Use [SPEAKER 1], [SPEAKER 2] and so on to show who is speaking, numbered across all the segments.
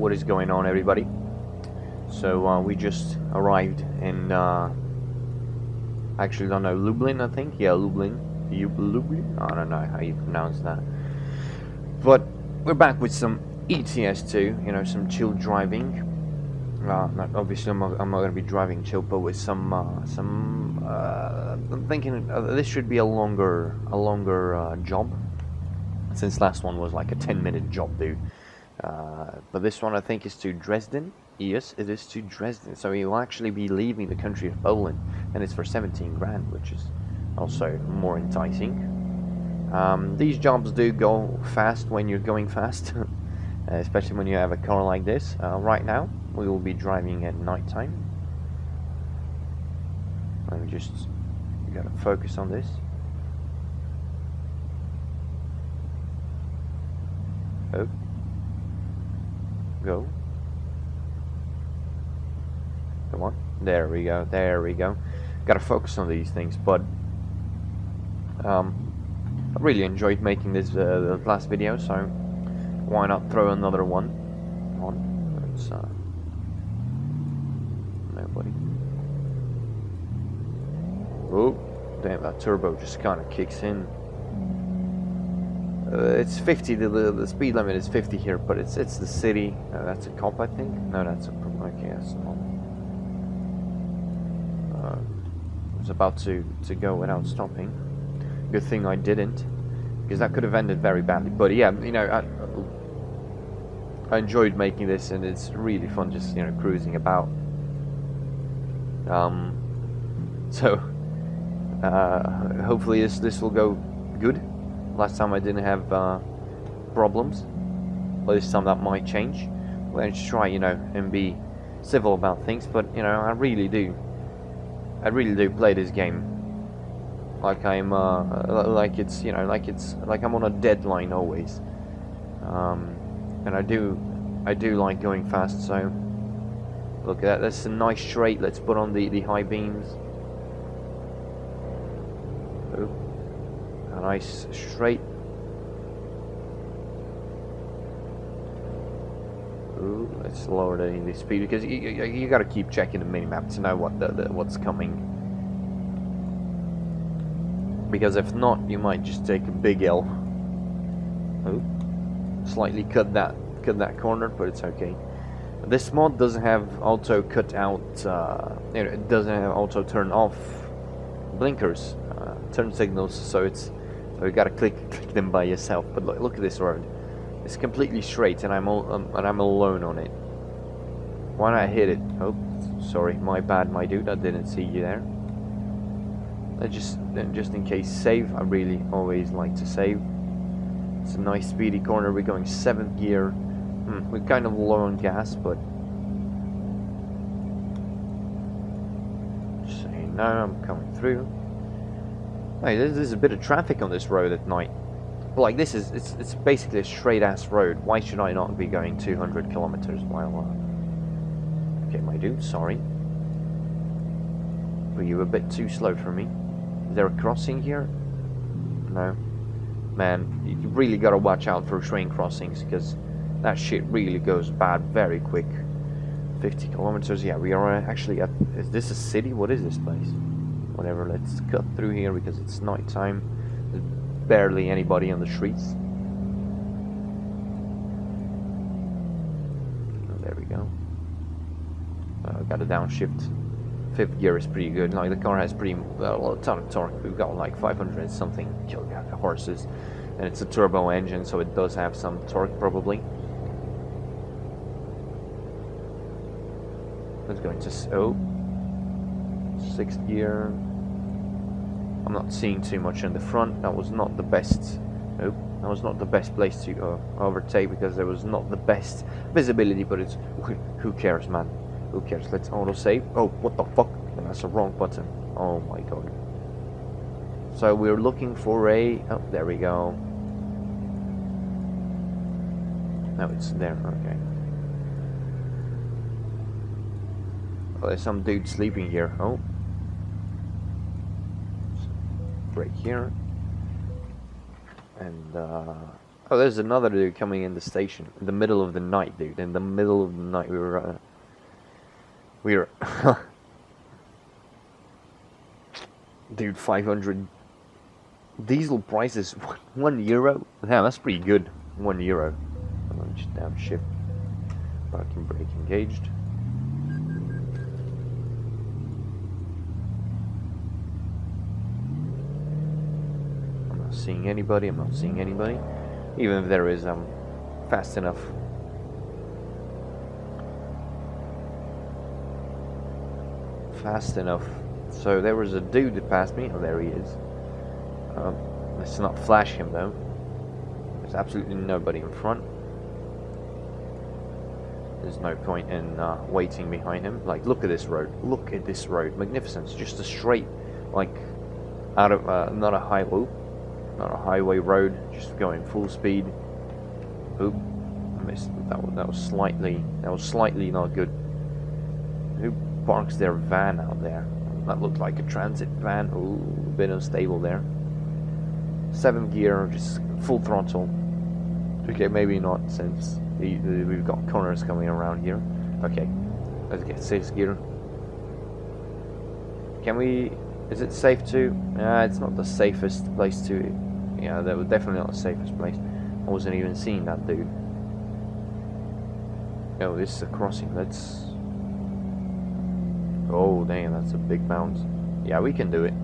[SPEAKER 1] what is going on, everybody? So uh, we just arrived in. Uh, actually, don't know Lublin. I think. Yeah, Lublin. Lublin. I don't know how you pronounce that. But we're back with some ETS2. You know, some chill driving. Uh, not, obviously, I'm not, I'm not going to be driving chill, but with some uh, some. Uh, I'm thinking uh, this should be a longer a longer uh, job. Since last one was like a 10 minute job, dude. Uh, but this one I think is to Dresden. Yes, it is to Dresden. So he will actually be leaving the country of Poland, and it's for 17 grand, which is also more enticing. Um, these jobs do go fast when you're going fast, especially when you have a car like this. Uh, right now, we will be driving at night time. I'm just gotta focus on this. Oh. Go. Come on. There we go. There we go. Gotta focus on these things, but um, I really enjoyed making this uh, last video, so why not throw another one on? It's, uh, nobody. Oh, damn! That turbo just kind of kicks in. Uh, it's 50. The, the, the speed limit is 50 here, but it's it's the city. Uh, that's a cop, I think. No, that's a okay. That's not. Uh, I was about to to go without stopping. Good thing I didn't, because that could have ended very badly. But yeah, you know, I, I enjoyed making this, and it's really fun just you know cruising about. Um, so uh, hopefully this this will go good. Last time I didn't have uh, problems. But this time that might change. Going try, you know, and be civil about things. But, you know, I really do. I really do play this game. Like I'm, uh, like it's, you know, like it's, like I'm on a deadline always. Um, and I do, I do like going fast, so... Look at that, that's a nice straight. Let's put on the, the high beams. Nice straight. Ooh, let's lower the, the speed because you, you, you got to keep checking the minimap to know what the, the, what's coming. Because if not, you might just take a big L. Ooh, slightly cut that cut that corner, but it's okay. This mod doesn't have auto cut out. Uh, it doesn't have auto turn off blinkers, uh, turn signals, so it's so you gotta click, click them by yourself. But look, look at this road. It's completely straight, and I'm all, um, and I'm alone on it. Why not hit it? Oh, sorry, my bad, my dude. I didn't see you there. I just, just in case, save. I really always like to save. It's a nice speedy corner. We're going seventh gear. Hmm, we're kind of low on gas, but saying, I'm coming through. There's, there's, a bit of traffic on this road at night. Like this is it's it's basically a straight ass road. Why should I not be going 200 kilometers while? Uh... Okay, my dude, sorry. Were you a bit too slow for me? Is there a crossing here? No. Man, you really gotta watch out for train crossings because that shit really goes bad very quick. 50 kilometers. Yeah, we are actually at. Is this a city? What is this place? Whatever let's cut through here because it's night time. There's barely anybody on the streets. Oh, there we go. Uh, got a downshift. Fifth gear is pretty good. Like the car has pretty well, a ton of torque. We've got like 500 something horses and it's a turbo engine so it does have some torque probably. Let's go into oh sixth gear I'm not seeing too much in the front. That was not the best. Nope, that was not the best place to uh, overtake because there was not the best visibility. But it's who cares, man? Who cares? Let's auto save. Oh, what the fuck? That's the wrong button. Oh my god. So we're looking for a. Oh, there we go. No, it's there. Okay. Oh, there's some dude sleeping here. Oh. Right here and uh, Oh, there's another dude coming in the station in the middle of the night, dude. In the middle of the night, we were. Uh, we were. dude, 500 diesel prices one euro. Damn, that's pretty good. One euro. Damn shift. Parking brake engaged. Seeing anybody. I'm not seeing anybody. Even if there is, I'm fast enough. Fast enough. So there was a dude that passed me. Oh, there he is. Um, let's not flash him though. There's absolutely nobody in front. There's no point in uh, waiting behind him. Like, look at this road. Look at this road. Magnificent. It's just a straight, like, out of, uh, not a highway, not a highway road, just going full speed. Oop, I missed. That was, that was slightly, that was slightly not good. Who parks their van out there? That looked like a transit van. Ooh, a bit unstable there. Seventh gear, just full throttle. Okay, maybe not since we've got corners coming around here. Okay, let's get sixth gear. Can we? Is it safe to? Uh, it's not the safest place to. Yeah, that was definitely not the safest place. I wasn't even seeing that dude. Oh, this is a crossing. Let's. Oh, damn, that's a big bounce. Yeah, we can do it.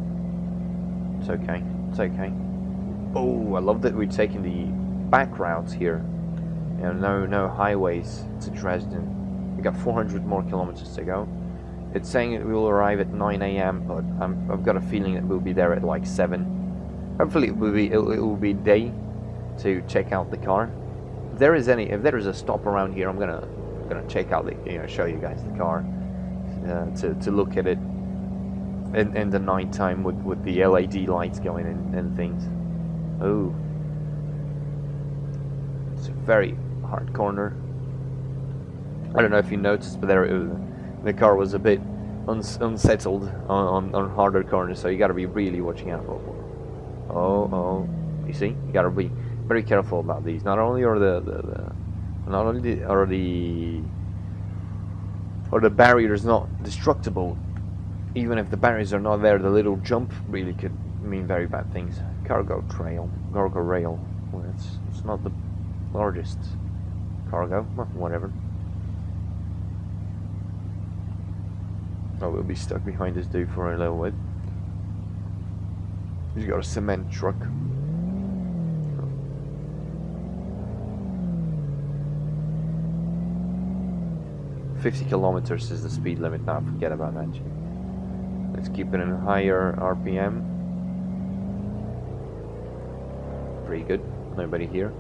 [SPEAKER 1] It's okay. It's okay. Oh, I love that we're taking the back routes here. You know, no, no highways to Dresden. We got 400 more kilometers to go. It's saying it will arrive at 9 a.m., but i have got a feeling that we'll be there at like 7. Hopefully, it will be it will be day to check out the car. If there is any, if there is a stop around here, I'm gonna gonna check out the, you know, show you guys the car uh, to to look at it in, in the night time with with the LED lights going and, and things. Oh, it's a very hard corner. I don't know if you noticed, but there was, the car was a bit uns unsettled on, on, on, harder corners, so you got to be really watching out for. Oh, oh, you see, you got to be very careful about these. Not only are the, the, the not only are the or the barriers not destructible, even if the barriers are not there, the little jump really could mean very bad things. Cargo trail, cargo rail. Well, it's it's not the largest cargo, well, whatever. Oh, we'll be stuck behind this dude for a little bit. He's got a cement truck. Fifty kilometers is the speed limit now. Forget about that. Let's keep it in higher RPM. Pretty good. Nobody here.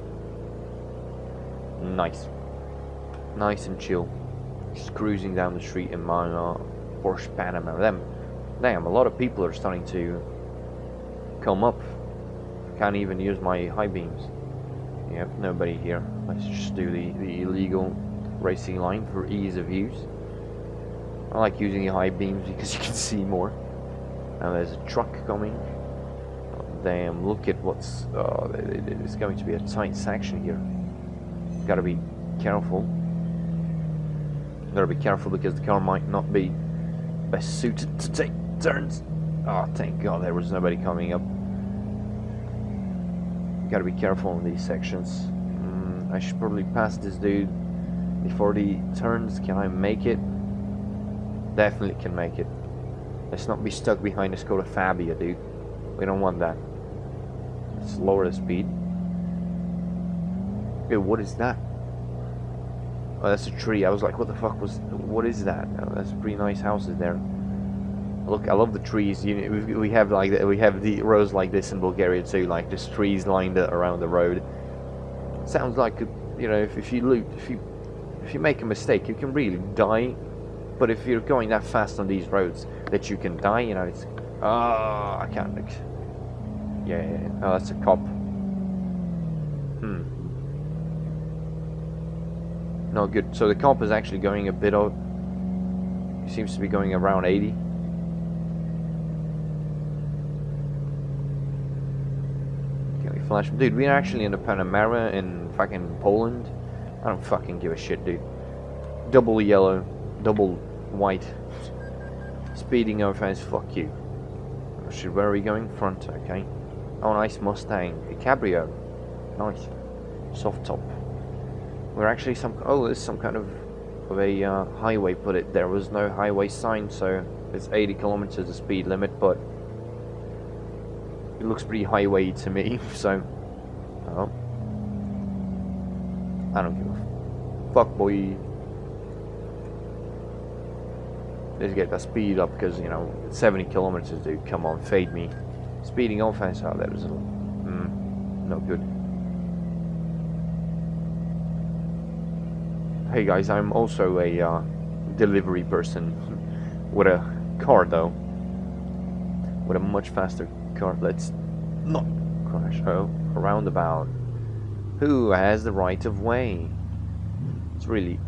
[SPEAKER 1] Nice. Nice and chill. Just cruising down the street in my uh, Porsche Panamera. Them, damn, a lot of people are starting to come up. Can't even use my high beams. Yep, nobody here. Let's just do the, the illegal racing line for ease of use. I like using the high beams because you can see more. Now there's a truck coming. Oh, damn, look at what's... Oh, it's going to be a tight section here. Gotta be careful. Gotta be careful because the car might not be best suited to take turns. Oh, thank God there was nobody coming up. Gotta be careful in these sections. Mm, I should probably pass this dude before the turns. Can I make it? Definitely can make it. Let's not be stuck behind the Skoda Fabia, dude. We don't want that. Let's lower the speed. Hey, what is that? Oh, that's a tree. I was like, what the fuck was... What is that? Oh, that's pretty nice houses there. Look, I love the trees. You know, we have like we have the roads like this in Bulgaria too, like just trees lined around the road. Sounds like you know, if, if you loot, if you if you make a mistake, you can really die. But if you're going that fast on these roads that you can die, you know, it's ah, oh, I can't. Yeah, yeah. Oh, that's a cop. Hmm. No good. So the cop is actually going a bit of. Seems to be going around 80. Flash. Dude, we're actually in the Panamera in fucking Poland. I don't fucking give a shit, dude. Double yellow, double white. Speeding over fence, fuck you. Oh, shit, where are we going? Front, okay. Oh, nice Mustang. A cabrio. Nice. Soft top. We're actually some... Oh, there's some kind of, of a uh, highway, put it. There was no highway sign, so it's 80 kilometers the speed limit, but it looks pretty highway to me, so oh. I don't give a fuck boy. Let's get that speed up because you know 70 kilometers dude come on fade me speeding on fast out there is a mm, no good hey guys I'm also a uh, delivery person with a car though with a much faster car let's not crash oh a roundabout who has the right of way? It's really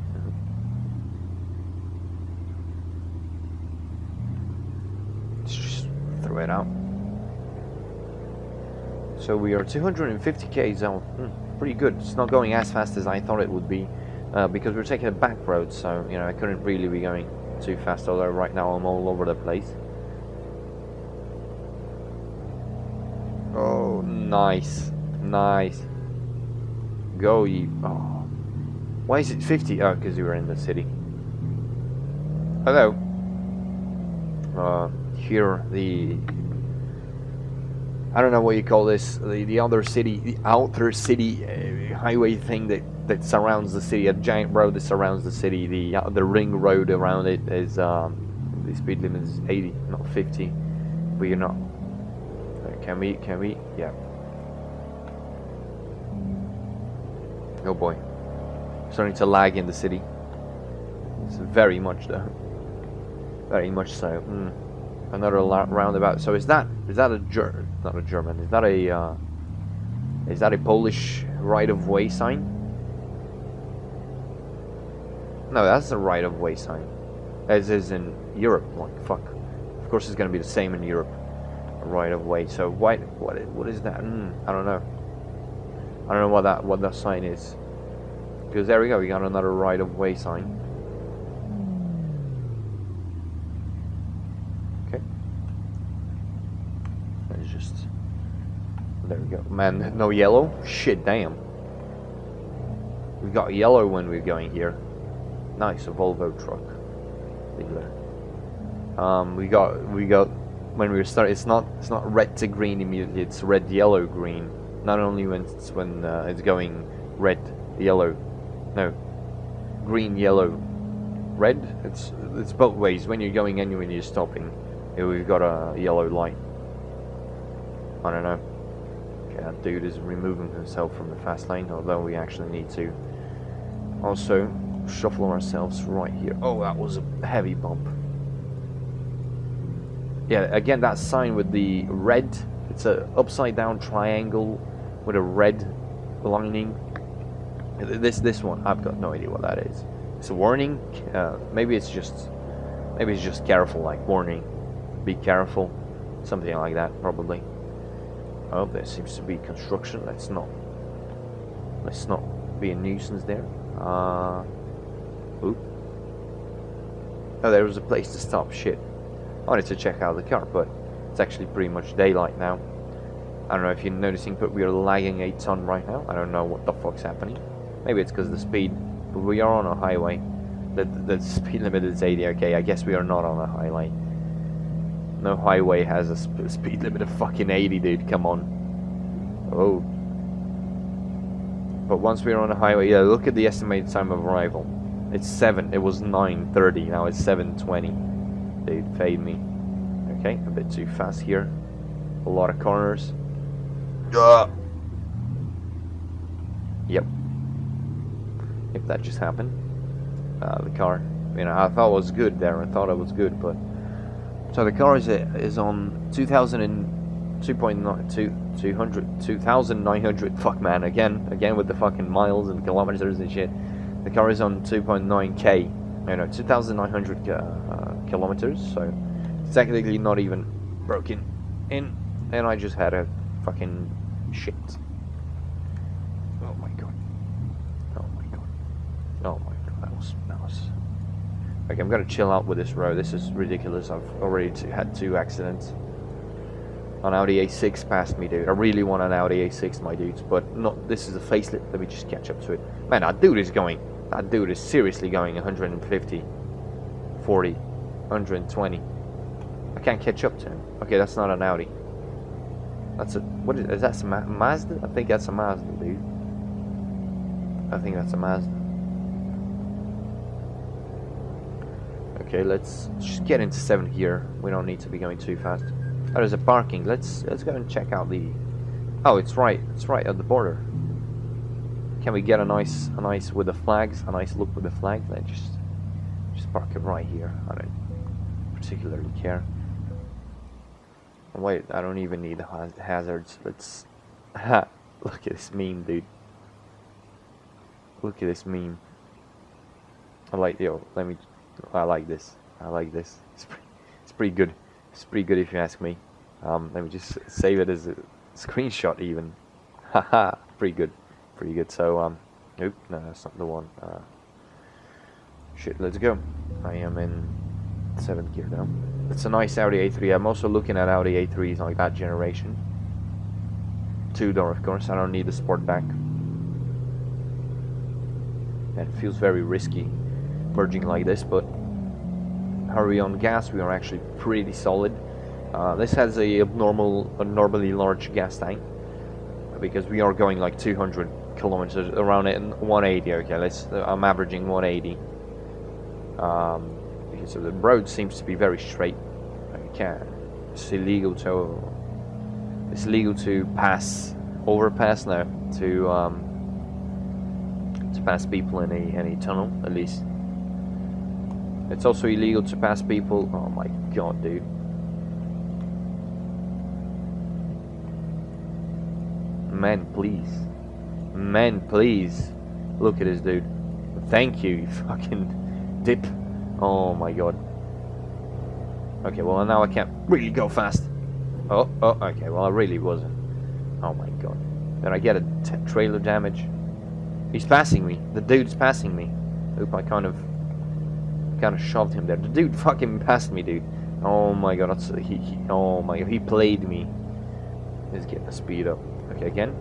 [SPEAKER 1] let's just throw it out. So we are 250 k's out hmm, pretty good. It's not going as fast as I thought it would be uh, because we're taking a back road so you know I couldn't really be going too fast although right now I'm all over the place Oh, nice. Nice. Go, you. Oh. Why is it 50? Oh, because you were in the city. Hello. Uh, here, the. I don't know what you call this. The, the other city, the outer city uh, highway thing that, that surrounds the city. A giant road that surrounds the city. The uh, the ring road around it is. Um, the speed limit is 80, not 50. But you're not can we, can we? Yeah. Oh boy. Starting to lag in the city. It's very much though. Very much so. Mm. Another roundabout. So is that is that a Ger not a German? Is that a uh, is that a Polish right of way sign? No, that's a right of way sign. As is in Europe. Like fuck. Of course, it's gonna be the same in Europe right of way. So white, what what is that? Mm, I don't know. I don't know what that what that sign is. Because there we go, we got another right of way sign. Okay. Let's just there we go. Man, no yellow? Shit damn. We've got yellow when we're going here. Nice, a Volvo truck. Um, we got we got when we start it's not it's not red to green immediately it's red yellow green not only when it's when uh, it's going red yellow no. Green yellow red. It's it's both ways. When you're going and when you're stopping we've got a yellow light. I don't know. Okay that dude is removing himself from the fast lane although we actually need to also shuffle ourselves right here. Oh that was a heavy bump. Yeah, again, that sign with the red, it's a upside down triangle with a red lining. This this one, I've got no idea what that is. It's a warning. Uh, maybe it's just, maybe it's just careful, like warning, be careful, something like that, probably. Oh, there seems to be construction. Let's not, let's not be a nuisance there. Uh, oop. Oh, there was a place to stop. Shit. I wanted to check out the car, but it's actually pretty much daylight now. I don't know if you're noticing, but we are lagging a ton right now. I don't know what the fuck's happening. Maybe it's because of the speed, but we are on a highway. The, the speed limit is 80, okay, I guess we are not on a highway. No highway has a sp speed limit of fucking 80, dude, come on. Oh. But once we're on a highway, yeah, look at the estimated time of arrival. It's 7, it was 9.30, now it's 7.20 they'd fade me. Okay, a bit too fast here. A lot of corners. Uh. Yep. If that just happened. Uh, the car, you know, I thought it was good there. I thought it was good, but so the car is is on 2000 and 2.9 200 2900 fuck man again again with the fucking miles and kilometers and shit. The car is on 2.9k. You know, 2900 uh, uh kilometers, so technically not even broken in, and I just had a fucking shit. Oh my god, that was that was. Okay, I'm gonna chill out with this row. This is ridiculous. I've already had two accidents. An Audi A6 passed me, dude. I really want an Audi A6, my dudes, but not. This is a facelift. Let me just catch up to it. Man, that dude is going. That dude is seriously going 150, 40, 120. I can't catch up to him. Okay, that's not an Audi. That's a what is, is that? A Ma Mazda? I think that's a Mazda, dude. I think that's a Mazda. Okay, let's just get into seventh gear. We don't need to be going too fast. Oh, there's a parking. Let's let's go and check out the. Oh, it's right. It's right at the border. Can we get a nice a nice with the flags? A nice look with the flags? Let's just just park it right here. I don't particularly care. Wait, I don't even need the hazards. Let's look at this meme, dude. Look at this meme. I like yo. Let me. I like this. I like this. It's pretty, it's pretty good. It's pretty good if you ask me. Um, let me just save it as a screenshot even. Haha, pretty good. Pretty good. So, um, nope, no, that's not the one. Uh, shit, let's go. I am in 7th gear now. It's a nice Audi A3. I'm also looking at Audi A3s like that generation. Two door, of course. I don't need the Sportback. It feels very risky merging like this, but hurry on gas, we are actually pretty solid. Uh, this has a abnormal, abnormally large gas tank because we are going like 200 kilometers around it and 180. Okay, let's. I'm averaging 180. Um, so the road seems to be very straight. Okay, it's illegal to. It's illegal to pass overpass now to um, to pass people in a any tunnel at least. It's also illegal to pass people. Oh my god, dude. Man, please. Man, please. Look at this dude. Thank you, you fucking dip. Oh my god. Okay, well now I can't really go fast. Oh, oh, okay, well I really wasn't. Oh my god. Did I get a trailer damage? He's passing me. The dude's passing me. Hope I kind of kind of shoved him there. The dude fucking passed me, dude. Oh my god, that's, he, he, oh my god, he played me. He's getting the speed up. Okay, again.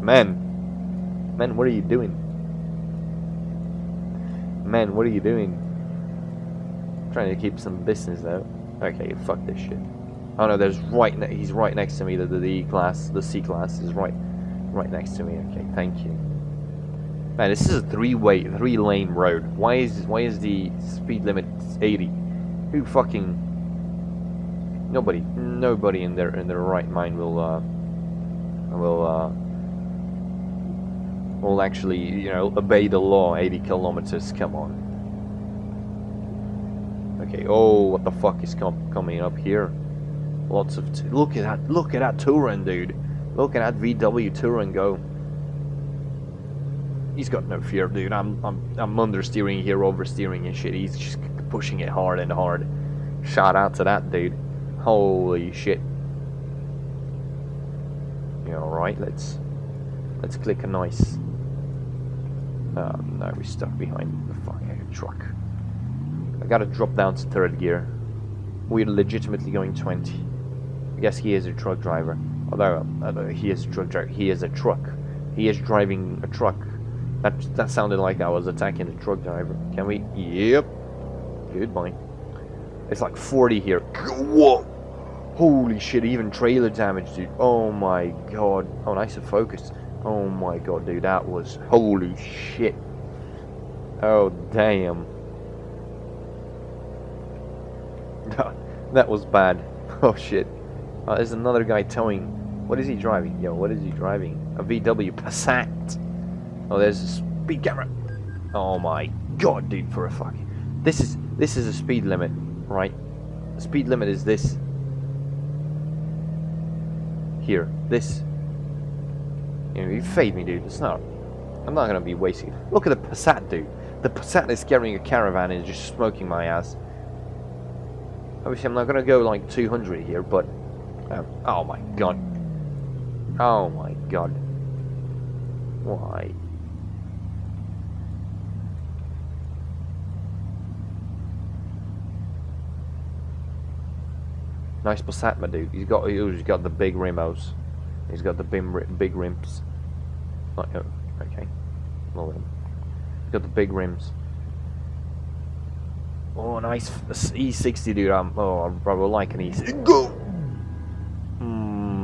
[SPEAKER 1] Man. Man, what are you doing? Man, what are you doing? I'm trying to keep some business though. Okay, fuck this shit. Oh no, there's right. he's right next to me. The, the the class, the C class is right, right next to me. Okay, thank you. Man, this is a three-way, three-lane road. Why is why is the speed limit 80? Who fucking? Nobody, nobody in their in their right mind will uh will uh will actually you know obey the law. 80 kilometers. Come on. Okay. Oh, what the fuck is com coming up here? Lots of look at that look at that Touran dude. Look at that VW Touran go. He's got no fear, dude. I'm I'm I'm understeering here, oversteering and shit. He's just pushing it hard and hard. Shout out to that dude. Holy shit. Yeah, alright, let's let's click a nice um, no, we're stuck behind the fucking truck. I gotta drop down to third gear. We're legitimately going 20. Guess he is a truck driver. Although uh, he is a truck driver, he is a truck. He is driving a truck. That that sounded like I was attacking a truck driver. Can we? Yep. Goodbye. It's like 40 here. Whoa! Holy shit! Even trailer damage, dude. Oh my god. Oh, nice and focused. Oh my god, dude. That was holy shit. Oh damn. that was bad. Oh shit. Uh, there's another guy towing. What is he driving? Yo, what is he driving? A VW Passat. Oh, there's a speed camera. Oh my god, dude, for a fuck. This is this is a speed limit, right? The speed limit is this. Here, this. You know, you fade me, dude. It's not. I'm not gonna be wasting. Look at the Passat, dude. The Passat is carrying a caravan and just smoking my ass. Obviously, I'm not gonna go like 200 here, but Oh, my god. Oh my god. Why? Nice Passat, my dude. He's got he's got the big rims. He's got the big big rims. Oh, okay. Well, he's got the big rims. Oh, nice E60, dude. I'm, oh, I would like an E60. Go!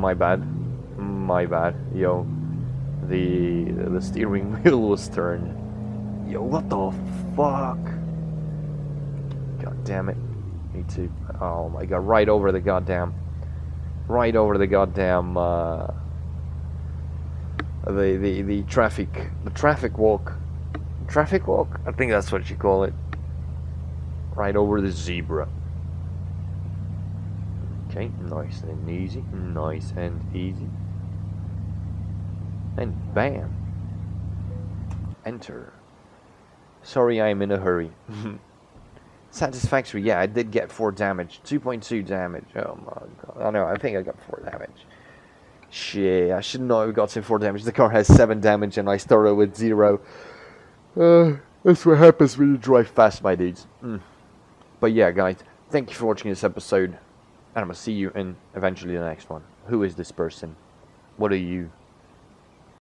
[SPEAKER 1] My bad. My bad. Yo. The, the steering wheel was turned. Yo, what the fuck? God damn it. Me too. Oh my god, right over the goddamn... Right over the goddamn... Uh, the, the, the traffic... The traffic walk. Traffic walk? I think that's what you call it right over the zebra. Okay, nice and easy, nice and easy. And bam. Enter. Sorry, I'm in a hurry. Satisfactory, yeah, I did get 4 damage. 2.2 damage. Oh my god. I know, I think I got 4 damage. Shit, I should not have gotten 4 damage. The car has 7 damage and I started with 0. Uh, that's what happens when you drive fast, my dudes. Mm. But yeah, guys, thank you for watching this episode. And I'm going to see you in eventually the next one. Who is this person? What are you?